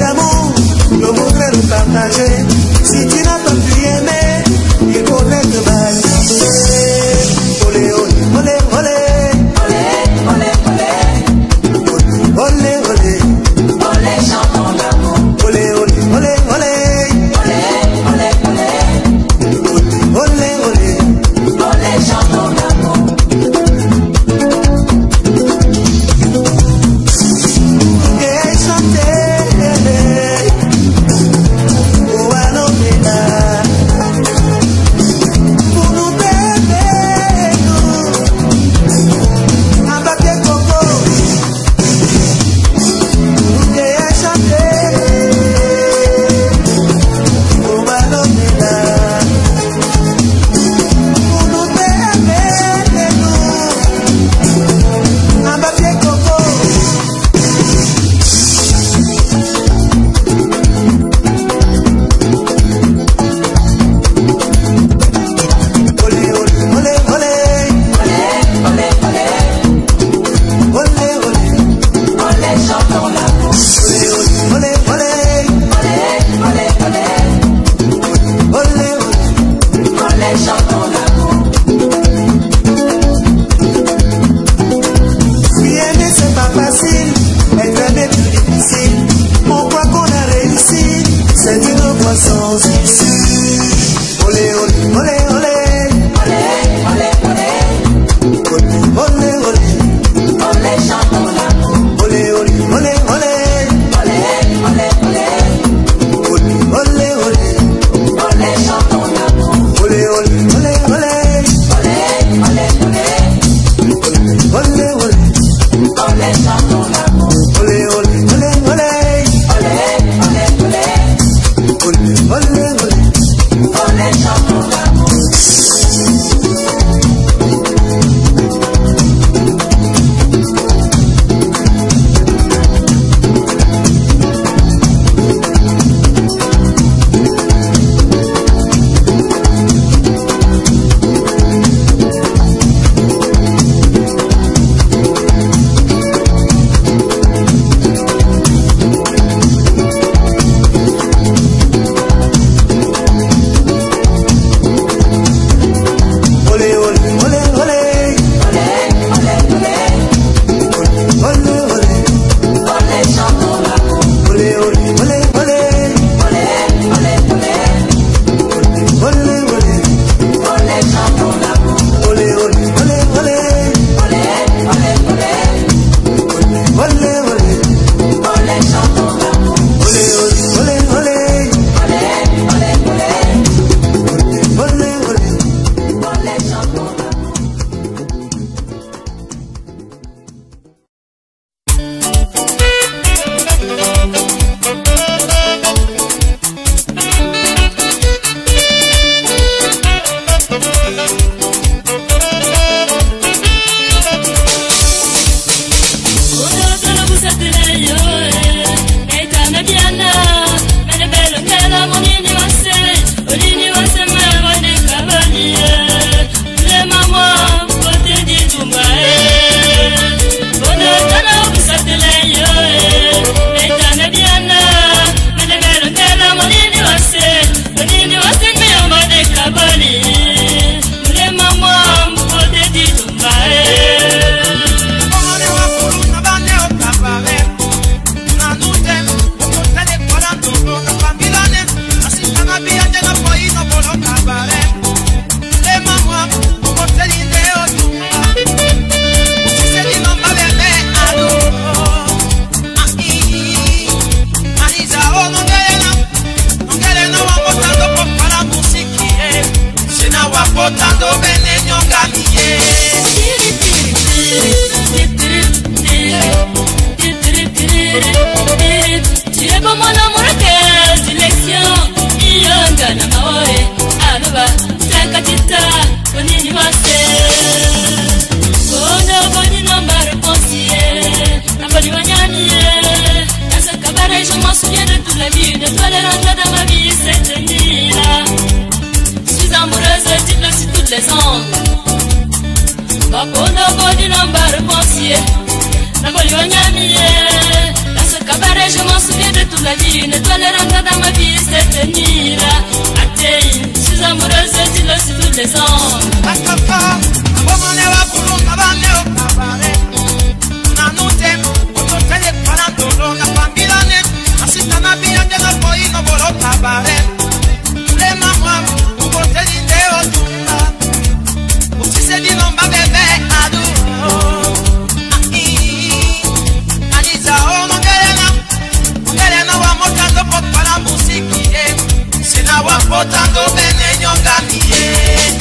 No l'uomo credo tanta gente. the song. Dans ce cabaret, je m'en souviens de toute la vie. Une étoile rentre dans ma vie cette nuit-là. Atei, je suis amoureuse le tous les ans. Pastapa, comment ne va pour nous au cabaret? Nanute, on fait des parents de tanto bene nyonga miye.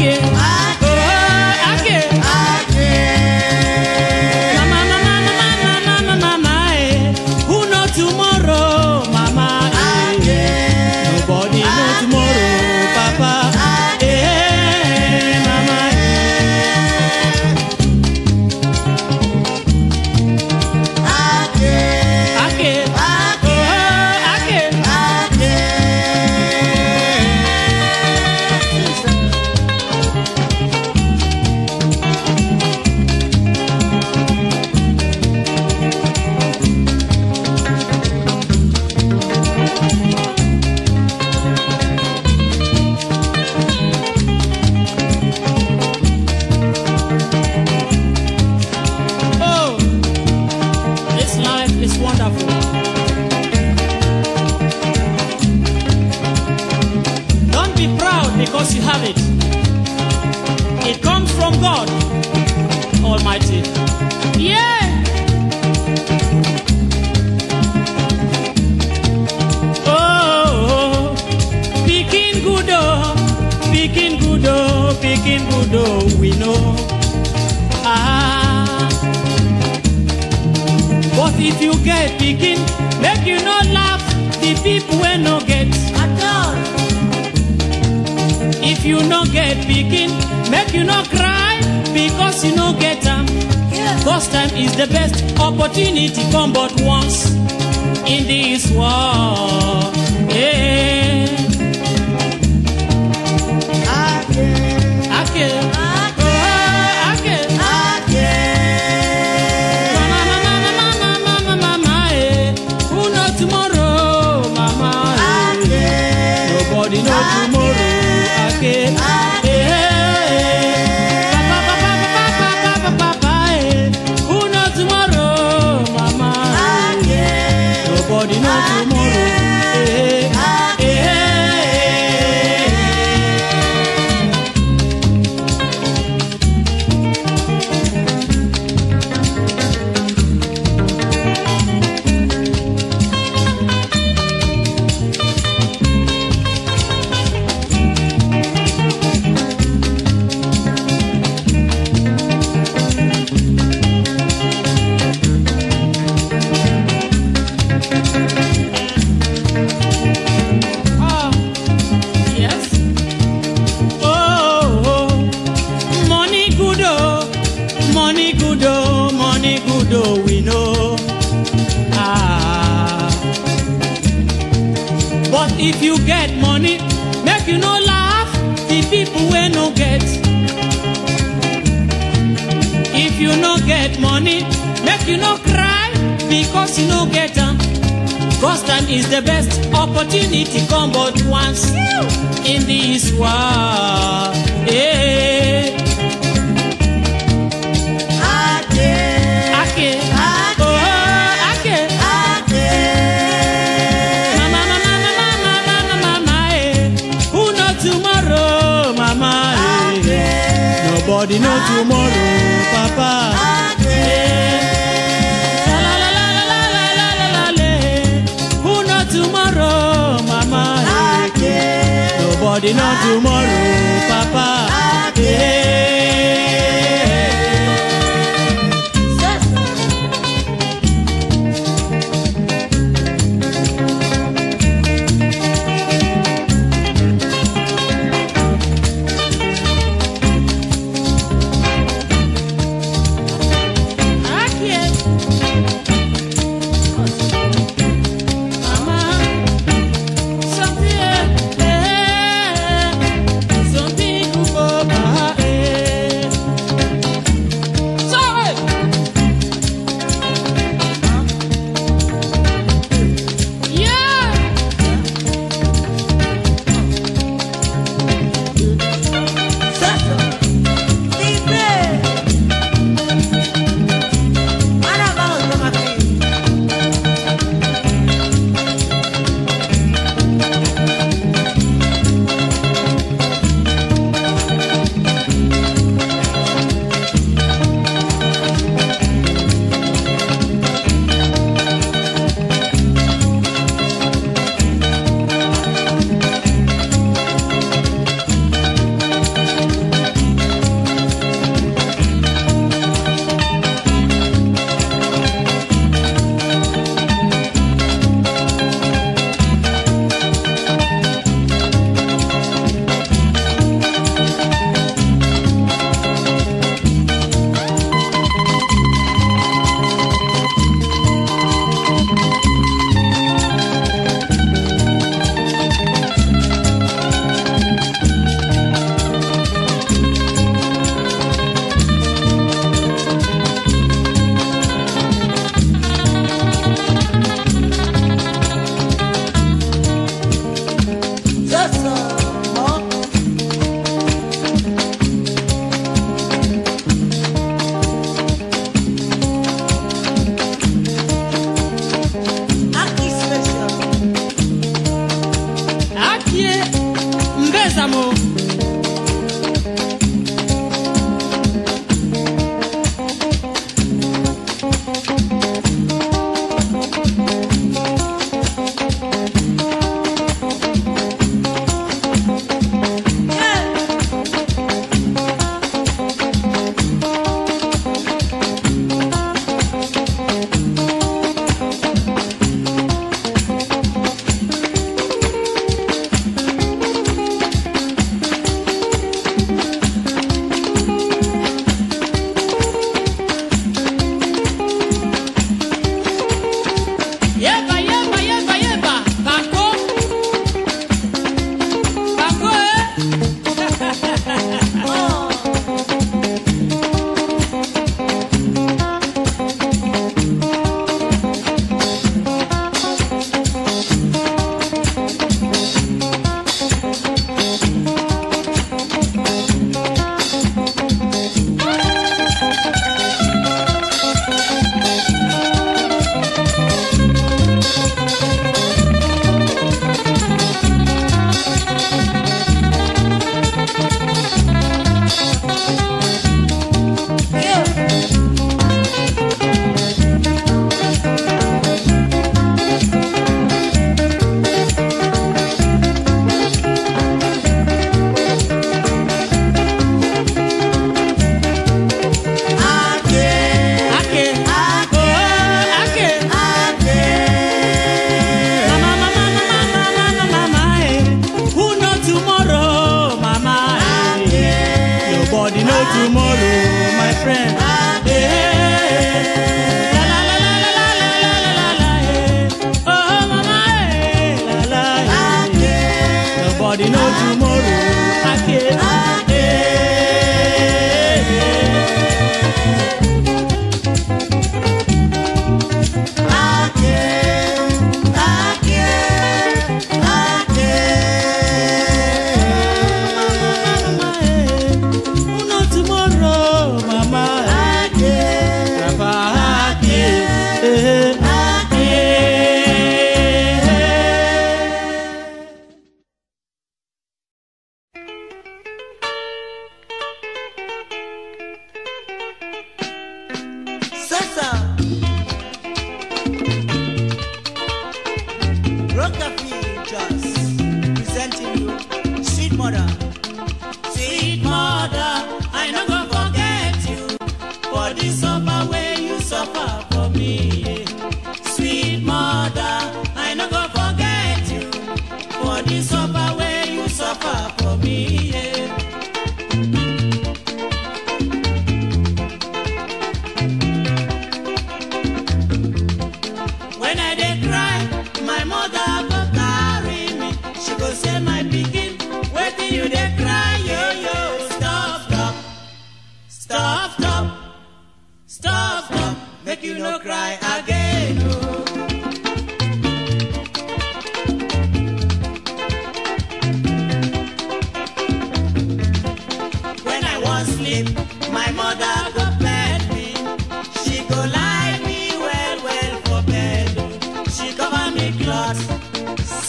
looking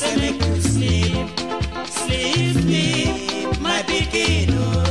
say make you sleep, sleep, sleep, my pikin.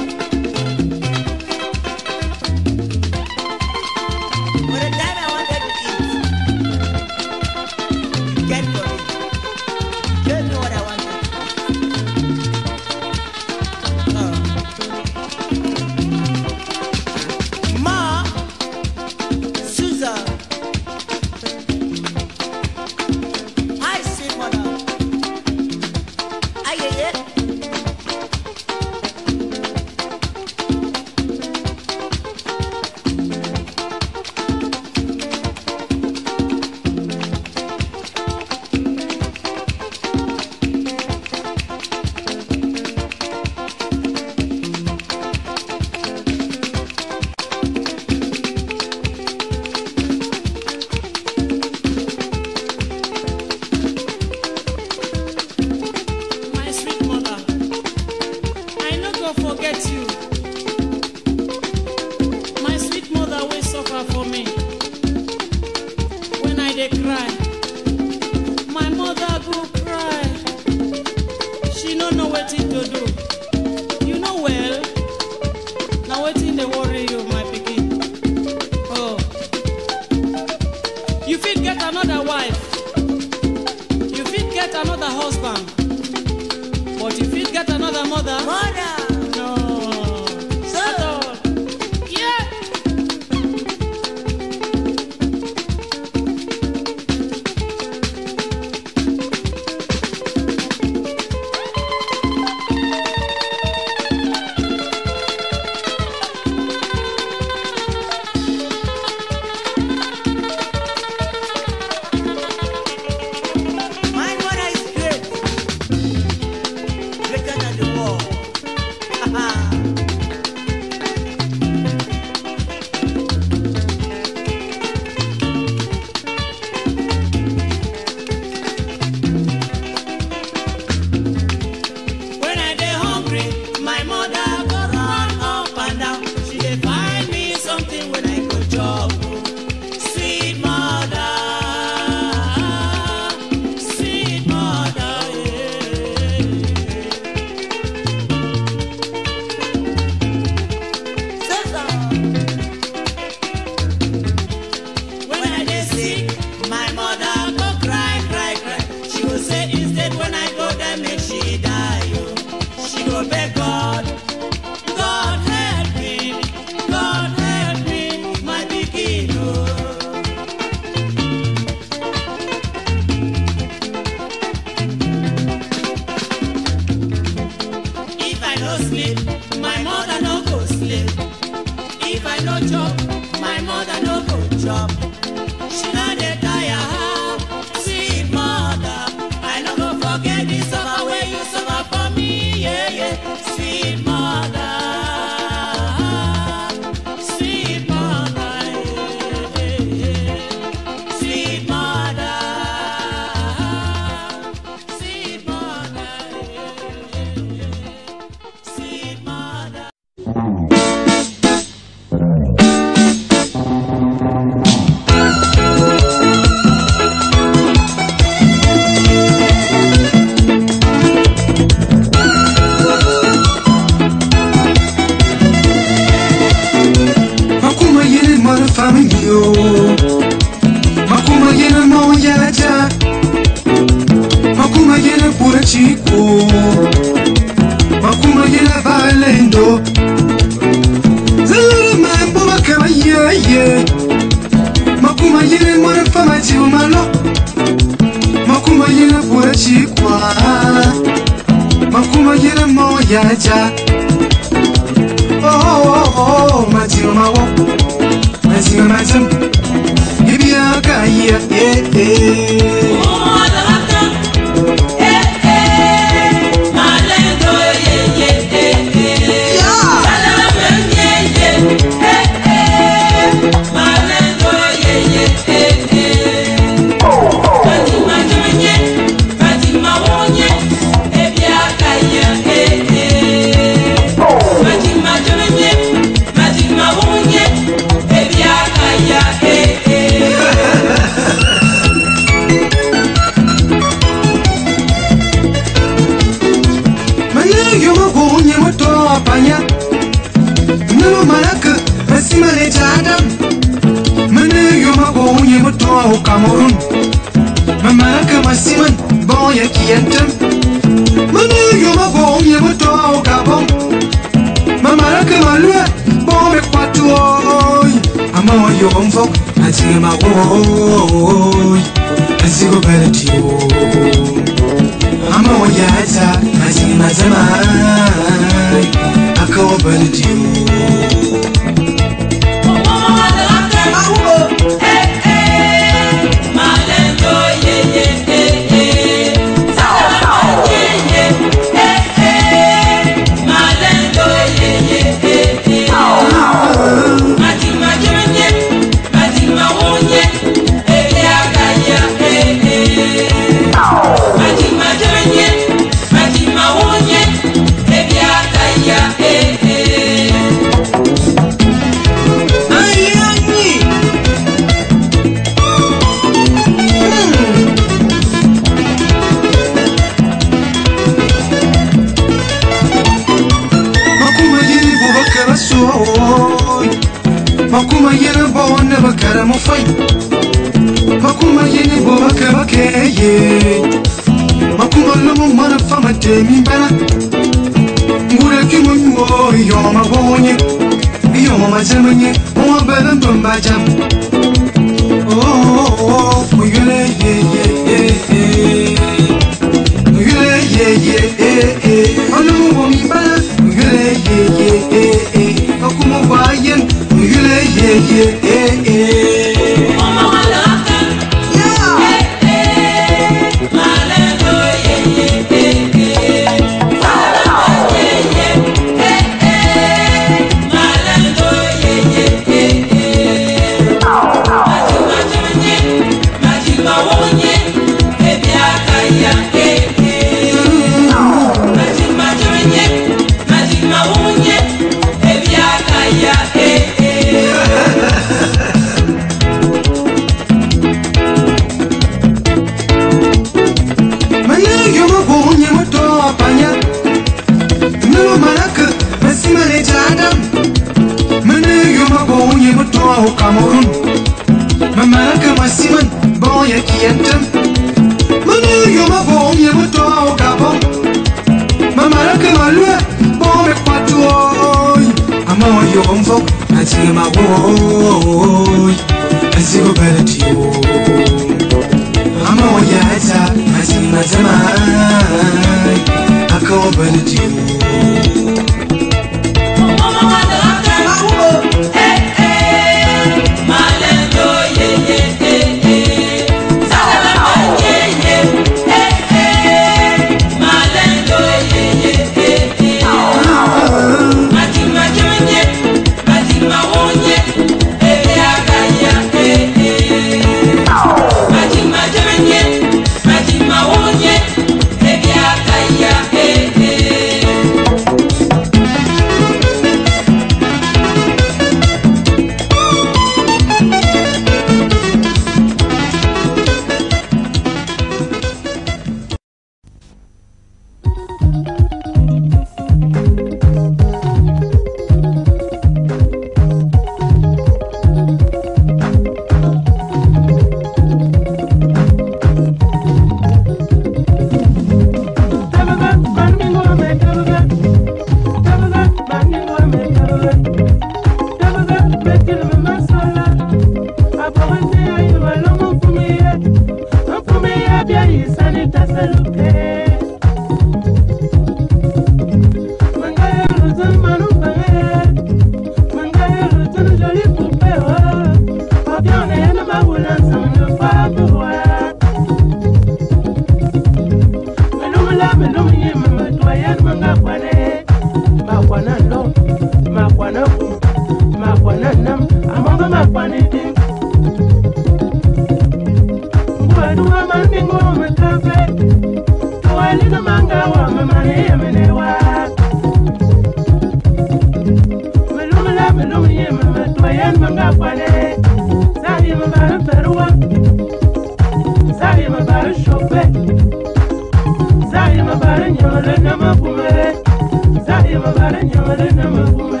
mabare nyamare nama kume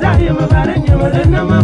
Zahi mabare nyamare nama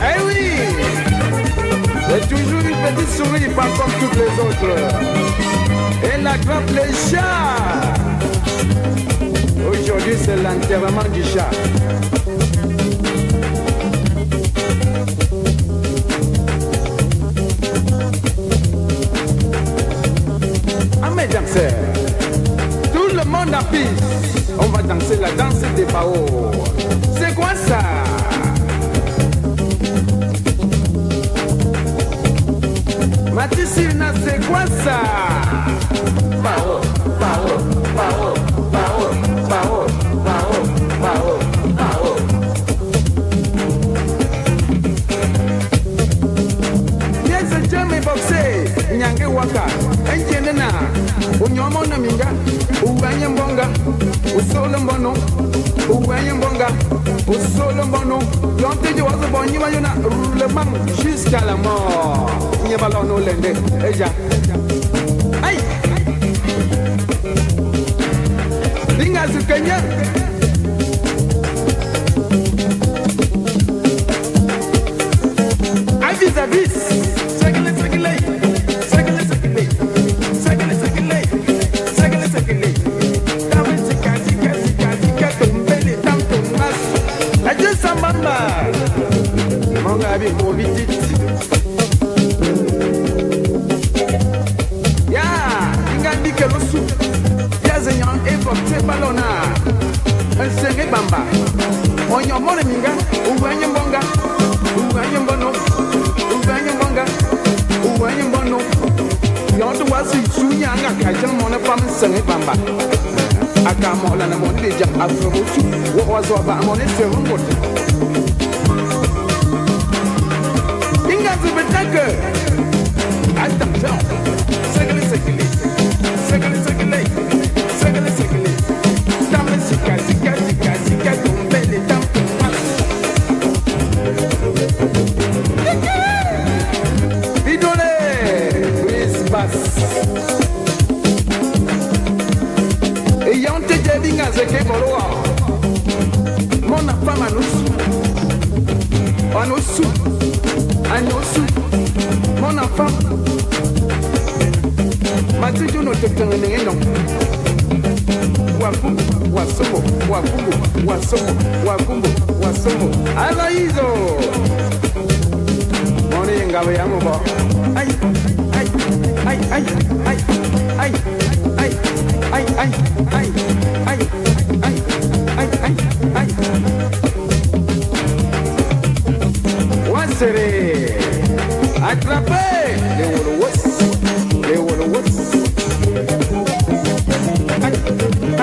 Eh oui C'est toujours une petite souris, pas comme toutes les autres. Et la grappe les Aujourd'hui, c'est l'enterrement du chat. Ah mes danseurs, tout le monde a. On va danser la danse des Bao. C'est quoi ça? Matisina, c'est quoi ça? Bao, Usolo Mbono, Uwanye Mbonga, Usolo Mbono, Yonte je yona, Roulement jusqu'à la Eja. Dinga Zukenya. ni mo rí títì. Yaa, inga dike lusu, yaze nyan evo te balona, nsenge bamba, onyo mole minga, uwanye mbonga, uwanye mbono, uwanye mbonga, uwanye mbono, yondu wasi chunya anga kajan mone pam bamba. Aka mola na mone deja afro musu, wo. Elizabeth Decker. Matiju no teteng nengen no. Wakumbu, wasomo, wakumbu, wasomo, wakumbu, wasomo. Alaizo. Moni ngabe yamu bo. Ay, ay, ay, ay, ay, ay, ay, ay, ay, ay, ay, ay, ay, ay, ay. Wasere. Attrapé. Les wolowos. Les wolowos.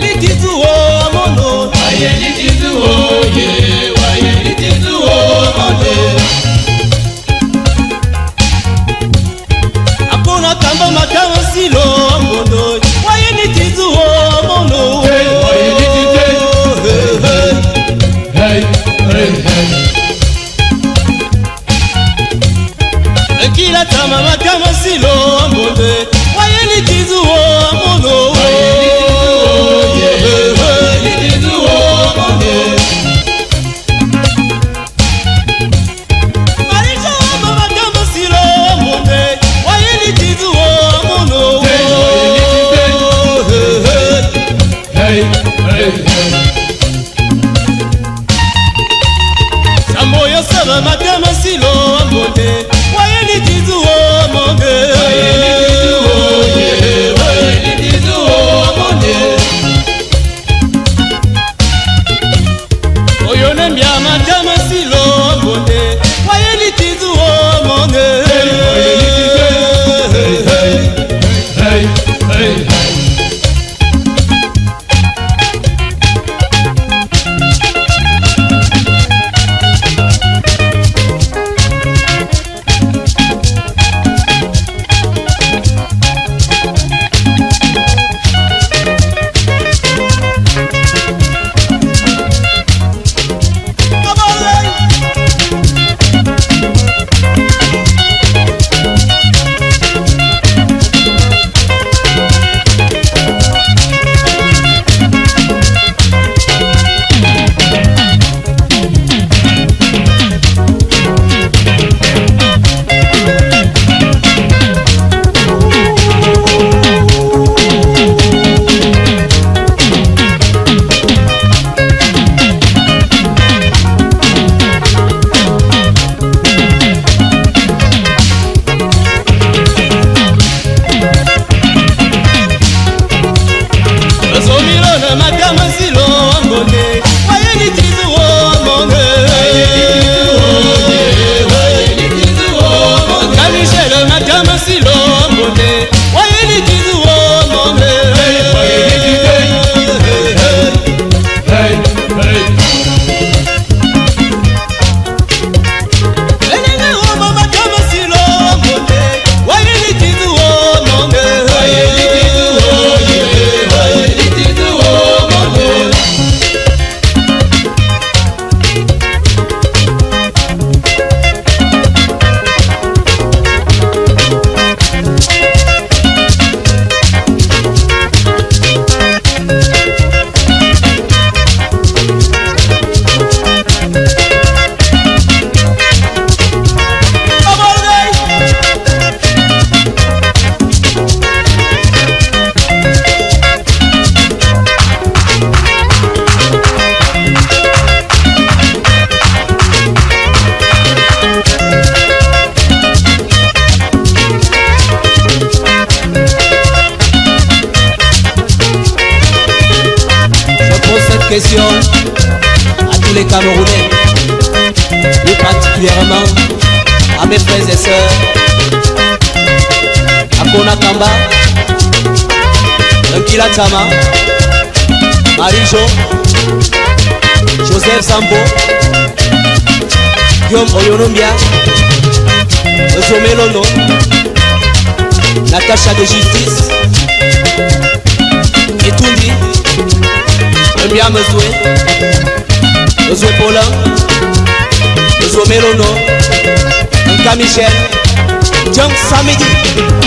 ní títú o ọmọlò. wáyé ní títú o yé wáyé ní títú o ọmọlò. àkóná tàbá máa dáhùn sí lọ ọmọlò. wáyé ní títú o ọmọlò. wáyé ní títú o. Kí kama si lo. Oyonombia, Ozomelono, Natacha de Justice, Etundi, Mbia Mezwe, Mezwe Paulin, Ozomelono, Nka Michel, John Samedi.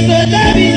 Mr. Debbie.